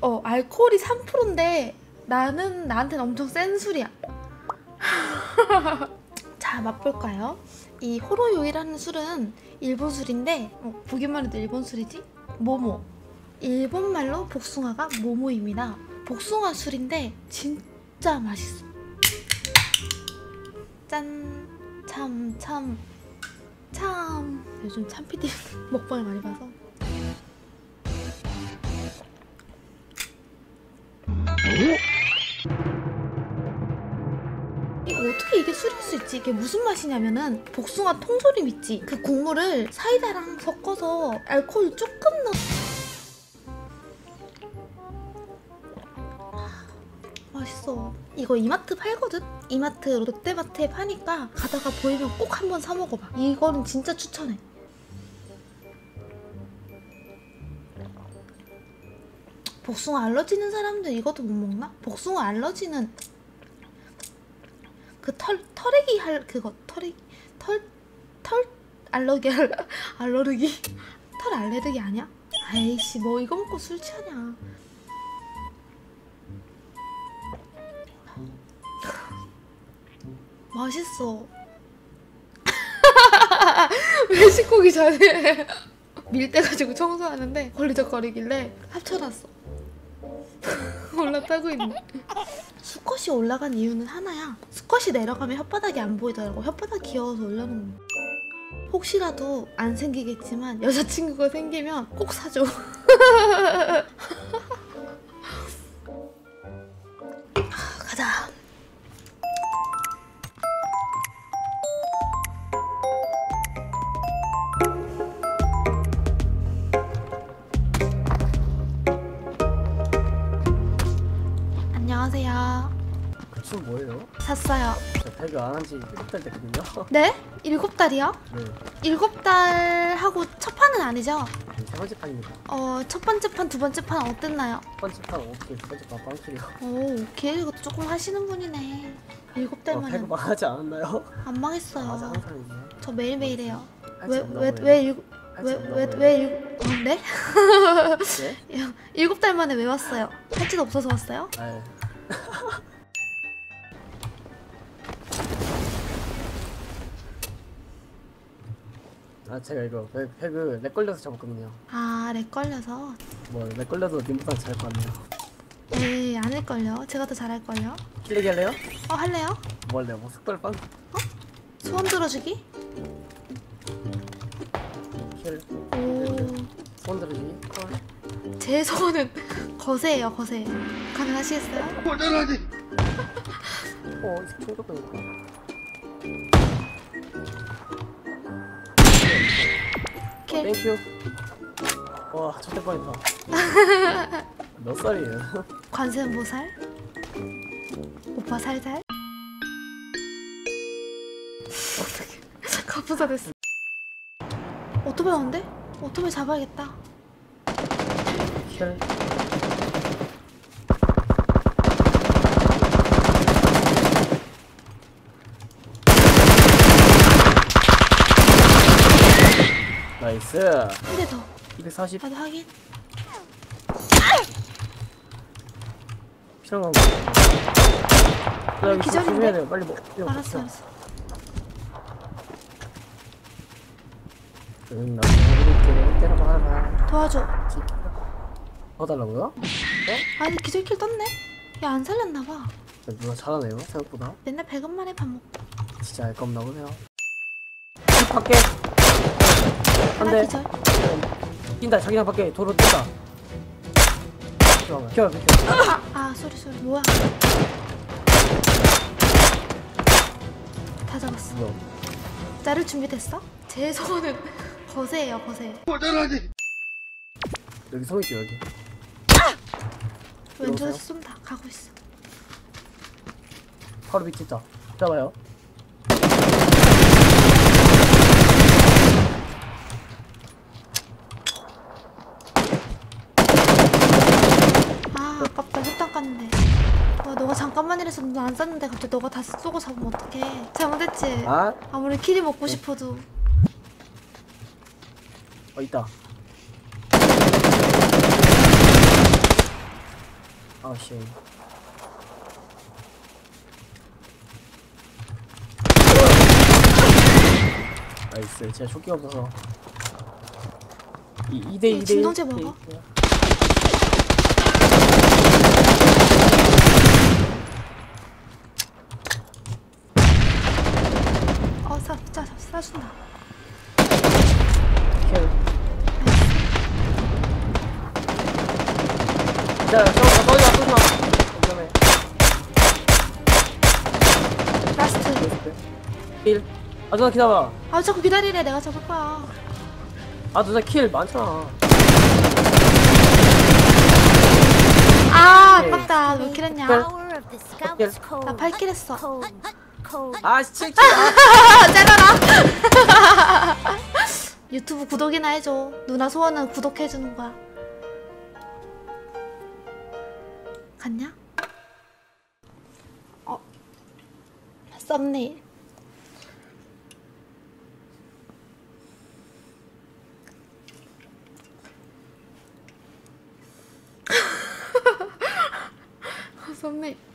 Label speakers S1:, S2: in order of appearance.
S1: 어 알코올이 3%인데 나는 나한테는 엄청 센 술이야. 자 맛볼까요? 이 호로요이라는 술은 일본 술인데 어, 보기만 해도 일본 술이지? 모모. 일본 말로 복숭아가 모모입니다. 복숭아 술인데 진짜 맛있어. 짠. 참, 참, 참. 요즘 참피디 먹방을 많이 봐서. 어떻게 이게 술일 수 있지? 이게 무슨 맛이냐면은 복숭아 통조림 있지? 그 국물을 사이다랑 섞어서 알코올 조금 넣. 맛있어. 이거 이마트 팔거든? 이마트, 롯데마트에 파니까 가다가 보이면 꼭 한번 사 먹어봐. 이거는 진짜 추천해. 복숭아 알러지 있는 사람들 이것도 못 먹나? 복숭아 알러지는 그 털 털애기 할 그거 털애기 털털 알러기 알 알러르기 털 알레르기 아니야? 아이씨 뭐 이거 먹고 술 취하냐? 맛있어. 왜 씻고기 전에 밀대 가지고 청소하는데 걸리적거리길래 합쳐놨어. 올라타고 있네. 수컷이 올라간 이유는 하나야. 수컷이 내려가면 혓바닥이 안 보이더라고. 혓바닥 귀여워서 올려놓은 거. 혹시라도 안 생기겠지만 여자친구가 생기면 꼭 사줘. 안녕하세요.
S2: 그춤 뭐예요?
S1: 샀어요.
S2: 저 배그 안한지 7달 됐거든요.
S1: 네? 일곱 달이요?
S2: 네,
S1: 일곱 달 하고 첫 판은 아니죠?
S2: 세 번째 판입니다.
S1: 어, 첫 번째 판, 두 번째 판 어땠나요?
S2: 첫 번째 판 오케이, 두 번째 판 빵킬이요.
S1: 오, 오케이. 이것도 조금 하시는 분이네. 일곱
S2: 어,
S1: 달만에
S2: 배그 망하지 않았나요?
S1: 안
S2: 맞아,
S1: 망했어요.
S2: 항상 있네.
S1: 저 매일매일 해요. 왜, 왜. 왜
S2: 할지
S1: 왜, 왜. 왜 일곱, 어, 네?
S2: 네?
S1: 일곱 달 만에 왜 왔어요? 할 짓 없어서 왔어요?
S2: 아, 아 제가 이거 배- 배그 lag 걸려서 접었거든요.
S1: 아, lag 걸려서.
S2: 뭐 lag 걸려도 님보다 잘할 것 같네요.
S1: 에이, 안 할걸요? 제가 더 잘할걸요?
S2: kill내기 할래요?
S1: 어, 할래요?
S2: 뭐 할래요? 뭐 삭발 빵?
S1: 소원 들어주기?
S2: Kill? 소원 들어주기? Call?
S1: 제 소원은 거세예요, 거세. 가능하시겠어요?
S2: 어, 총도 끊고.
S1: Kill.
S2: Thank you. 와, 좆될 뻔했다. 몇 살이에요?
S1: 관세음 보살? 오빠 살살? 어떻게 갑부사 됐어 오토바이 온대? 오토바이 잡아야겠다
S2: 킬. 나이스.
S1: 한 대 더
S2: 240
S1: 나도 확인
S2: 필요한 거. 나 여기
S1: 기절인데?
S2: 조심해야 돼요. 빨리 뭐. 이거
S1: 알았어
S2: 먹자.
S1: 알았어
S2: 응, 나 이렇게 때려봐라.
S1: 도와줘
S2: 더 달라고요?
S1: 아니 기절킬 떴네 얘안 살렸나 봐
S2: 누가 잘하네요, 생각보다.
S1: 맨날 100원만에 밥 먹고
S2: 진짜 알 겁나 보네요. 밖에. 안
S1: 하나
S2: 돼.
S1: 기절
S2: 뛴다, 자기장 밖에 도로 뛴다. 키워, 키워.
S1: 아, 아 sorry sorry 뭐야 다 잡았어
S2: 뭐야?
S1: 자를 준비됐어? 제 소원은 거세예요 거세
S2: 여기 서 있죠, 여기.
S1: 왼쪽에서. 쏜다 가고 있어
S2: 바로 밑에 있다. 잡아요.
S1: 아 아깝다 혈당 깠는데 어, 너가 이래서 너안 쐈는데 갑자기 너가 다 쏘고 잡으면 어떡해 잘못했지
S2: 아,
S1: 아무리 키리 먹고 싶어도
S2: 어, 있다. 씨. 나이스. 제가 조끼 없어서. 이 2대 2대
S1: 진동제 먹어. 어, 사, 사, 사, 쏴준다.
S2: 킬. 자, 저, 저, 쏘지 마, 쏘지 마. 위험해.
S1: 라스트.
S2: 킬. 아, 누나 기다려.
S1: 아, 자꾸 기다리래. 내가 잡을 거야.
S2: 아, 누나 킬 많잖아.
S1: 아,
S2: 오케이.
S1: 아깝다. 몇킬 했냐?
S2: 별-
S3: Power of the
S2: Okay.
S3: Scouts Code.
S1: 나 8킬 했어.
S2: 아, 7킬.
S1: 아, 잘라라. 유튜브 구독이나 해줘. 누나 소원은 구독해주는 거야. 갔냐? 어. 썸네일. 썸네일.